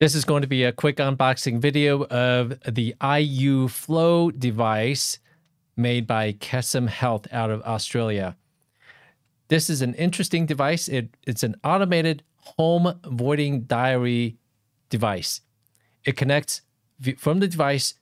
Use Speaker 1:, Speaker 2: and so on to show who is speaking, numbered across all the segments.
Speaker 1: This is going to be a quick unboxing video of the iUFlow device made by Kesem Health out of Australia. This is an interesting device. It, it's an automated home voiding diary device. It connects from the device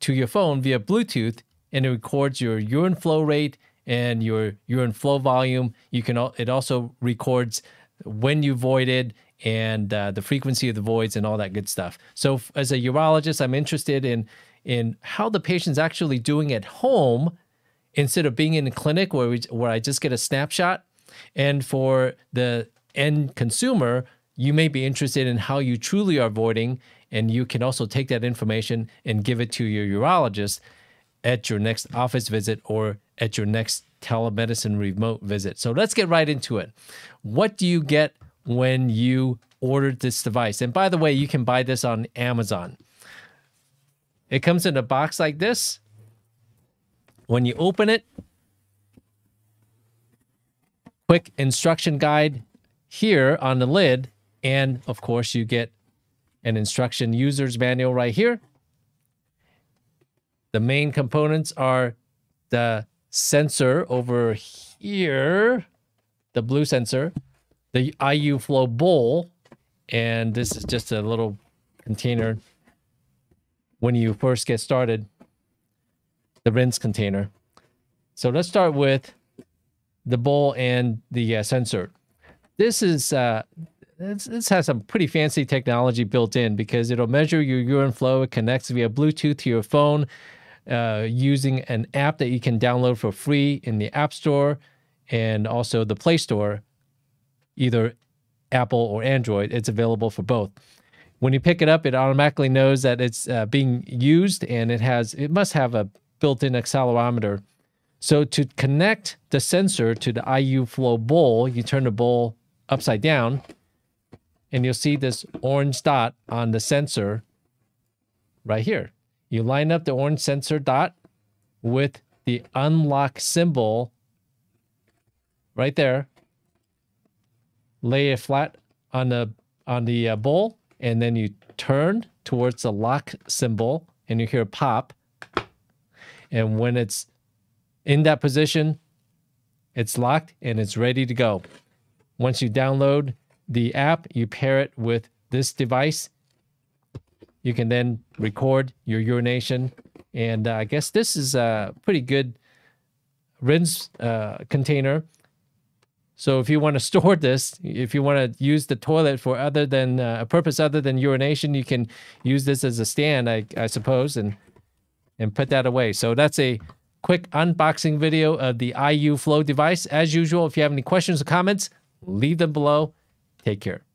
Speaker 1: to your phone via Bluetooth and it records your urine flow rate and your urine flow volume. You can it also records when you voided and uh, the frequency of the voids and all that good stuff. So as a urologist, I'm interested in in how the patient's actually doing at home instead of being in a clinic where we, where I just get a snapshot. And for the end consumer, you may be interested in how you truly are voiding, and you can also take that information and give it to your urologist at your next office visit or at your next telemedicine remote visit. So let's get right into it. What do you get when you ordered this device? And by the way, you can buy this on Amazon. It comes in a box like this. When you open it, quick instruction guide here on the lid. And of course, you get an instruction user's manual right here. The main components are the sensor over here, the blue sensor, the iUFlow bowl, and this is just a little container when you first get started, the rinse container. So let's start with the bowl and the uh, sensor. This is uh, this has some pretty fancy technology built in because it'll measure your urine flow. It connects via Bluetooth to your phone uh, using an app that you can download for free in the App Store and also the Play Store, either Apple or Android. It's available for both. When you pick it up, it automatically knows that it's uh, being used and it has it must have a built-in accelerometer. So to connect the sensor to the iUFlow bowl, you turn the bowl upside down and you'll see this orange dot on the sensor right here. You line up the orange sensor dot with the unlock symbol right there. Lay it flat on the on the uh, bowl and then you turn towards the lock symbol and you hear a pop. And when it's in that position, it's locked and it's ready to go. Once you download the app, you pair it with this device. You can then record your urination. And uh, I guess this is a pretty good rinse uh, container so if you want to store this, if you want to use the toilet for other than uh, a purpose other than urination, you can use this as a stand, I, I suppose, and and put that away. So that's a quick unboxing video of the iUFlow device. As usual, if you have any questions or comments, leave them below. Take care.